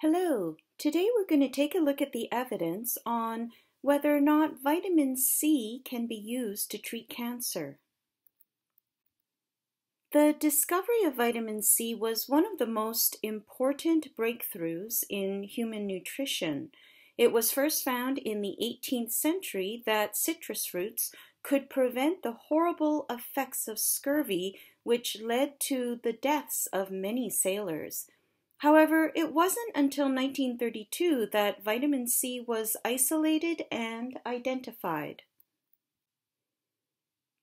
Hello, today we're going to take a look at the evidence on whether or not vitamin C can be used to treat cancer. The discovery of vitamin C was one of the most important breakthroughs in human nutrition. It was first found in the 18th century that citrus fruits could prevent the horrible effects of scurvy, which led to the deaths of many sailors. However, it wasn't until 1932 that vitamin C was isolated and identified.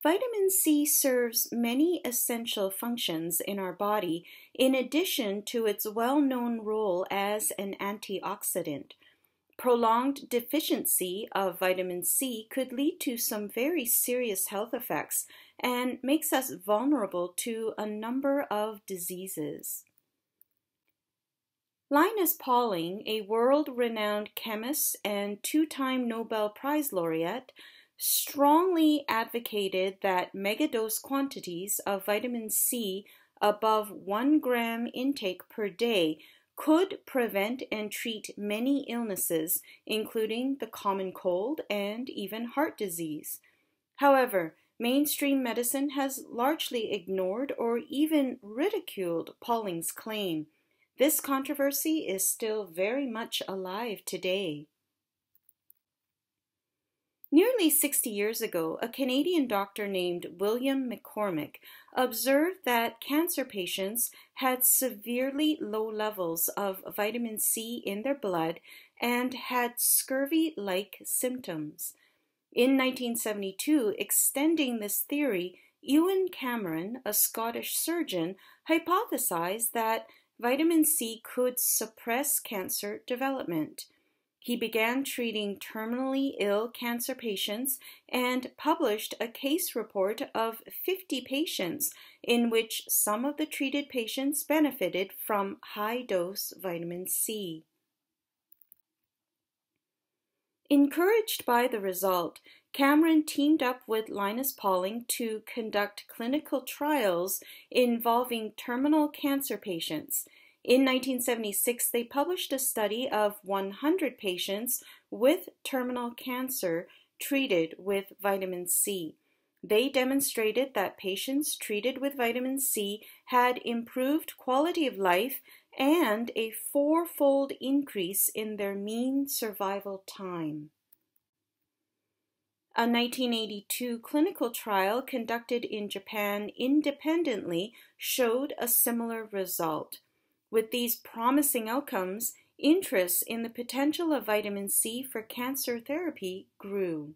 Vitamin C serves many essential functions in our body in addition to its well known role as an antioxidant. Prolonged deficiency of vitamin C could lead to some very serious health effects and makes us vulnerable to a number of diseases. Linus Pauling, a world renowned chemist and two time Nobel Prize laureate, strongly advocated that megadose quantities of vitamin C above 1 gram intake per day could prevent and treat many illnesses, including the common cold and even heart disease. However, mainstream medicine has largely ignored or even ridiculed Pauling's claim. This controversy is still very much alive today. Nearly 60 years ago, a Canadian doctor named William McCormick observed that cancer patients had severely low levels of vitamin C in their blood and had scurvy like symptoms. In 1972, extending this theory, Ewan Cameron, a Scottish surgeon, hypothesized that vitamin C could suppress cancer development. He began treating terminally ill cancer patients and published a case report of 50 patients in which some of the treated patients benefited from high dose vitamin C. Encouraged by the result, Cameron teamed up with Linus Pauling to conduct clinical trials involving terminal cancer patients. In 1976, they published a study of 100 patients with terminal cancer treated with vitamin C. They demonstrated that patients treated with vitamin C had improved quality of life and a fourfold increase in their mean survival time. A 1982 clinical trial conducted in Japan independently showed a similar result. With these promising outcomes, interest in the potential of vitamin C for cancer therapy grew.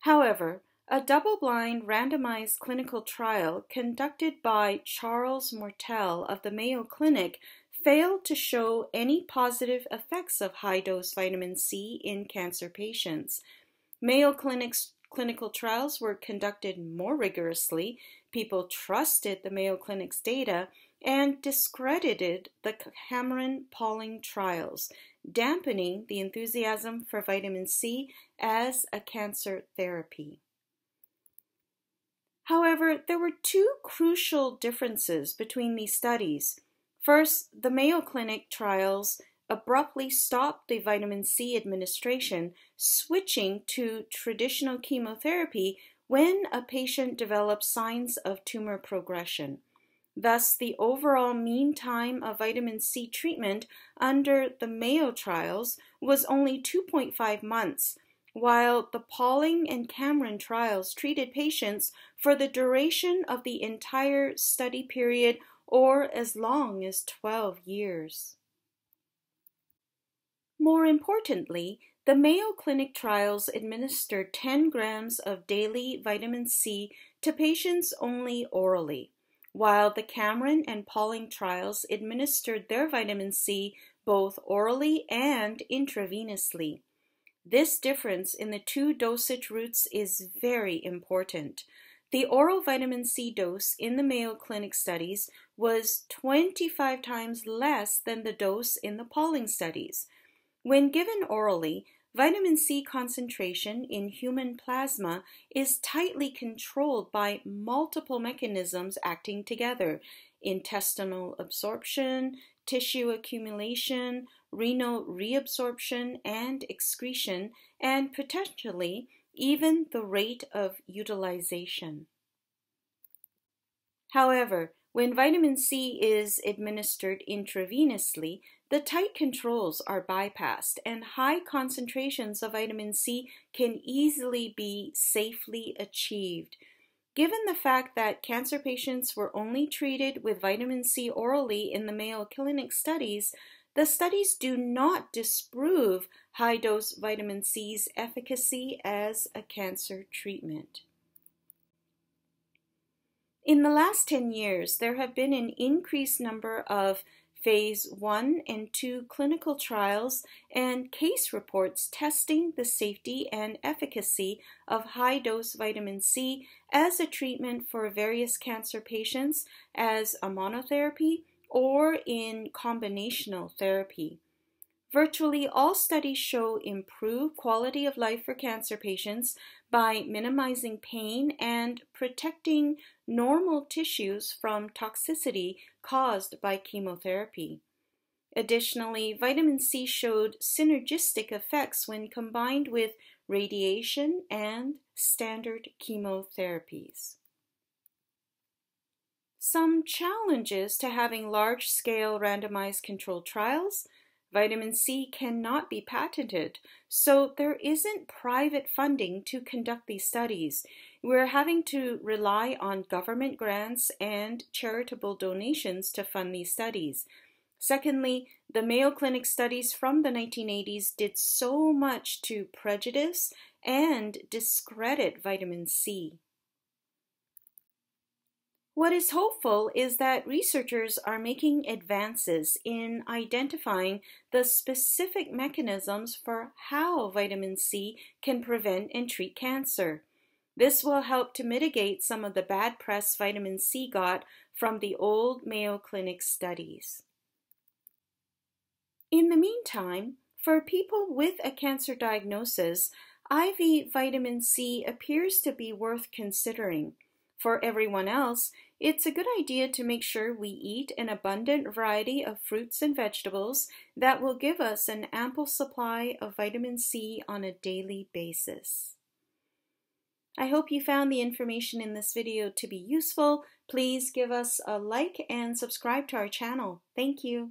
However, a double-blind randomized clinical trial conducted by Charles Moertel of the Mayo Clinic failed to show any positive effects of high-dose vitamin C in cancer patients. Mayo Clinic's clinical trials were conducted more rigorously, people trusted the Mayo Clinic's data, and discredited the Cameron Pauling trials, dampening the enthusiasm for vitamin C as a cancer therapy. However, there were two crucial differences between these studies. First, the Mayo Clinic trials abruptly stopped the vitamin C administration, switching to traditional chemotherapy when a patient developed signs of tumor progression. Thus, the overall mean time of vitamin C treatment under the Mayo trials was only 2.5 months, while the Pauling and Cameron trials treated patients for the duration of the entire study period or as long as 12 years. More importantly, the Mayo Clinic trials administered 10 grams of daily vitamin C to patients only orally, while the Cameron and Pauling trials administered their vitamin C both orally and intravenously. This difference in the two dosage routes is very important. The oral vitamin C dose in the Mayo Clinic studies was 25 times less than the dose in the Pauling studies. When given orally, vitamin C concentration in human plasma is tightly controlled by multiple mechanisms acting together, intestinal absorption, tissue accumulation, renal reabsorption and excretion, and potentially even the rate of utilization. However, when vitamin C is administered intravenously, the tight controls are bypassed and high concentrations of vitamin C can easily be safely achieved. Given the fact that cancer patients were only treated with vitamin C orally in the Mayo Clinic studies, the studies do not disprove high dose vitamin C's efficacy as a cancer treatment. In the last 10 years, there have been an increased number of phase 1 and 2 clinical trials and case reports testing the safety and efficacy of high dose vitamin C as a treatment for various cancer patients as a monotherapy or in combinational therapy. Virtually all studies show improved quality of life for cancer patients by minimizing pain and protecting normal tissues from toxicity caused by chemotherapy. Additionally, vitamin C showed synergistic effects when combined with radiation and standard chemotherapies. Some challenges to having large scale randomized controlled trials. Vitamin C cannot be patented, so there isn't private funding to conduct these studies. We're having to rely on government grants and charitable donations to fund these studies. Secondly, the Mayo Clinic studies from the 1980s did so much to prejudice and discredit vitamin C. What is hopeful is that researchers are making advances in identifying the specific mechanisms for how vitamin C can prevent and treat cancer. This will help to mitigate some of the bad press vitamin C got from the old Mayo Clinic studies. In the meantime, for people with a cancer diagnosis, IV vitamin C appears to be worth considering. For everyone else, it's a good idea to make sure we eat an abundant variety of fruits and vegetables that will give us an ample supply of vitamin C on a daily basis. I hope you found the information in this video to be useful. Please give us a like and subscribe to our channel. Thank you.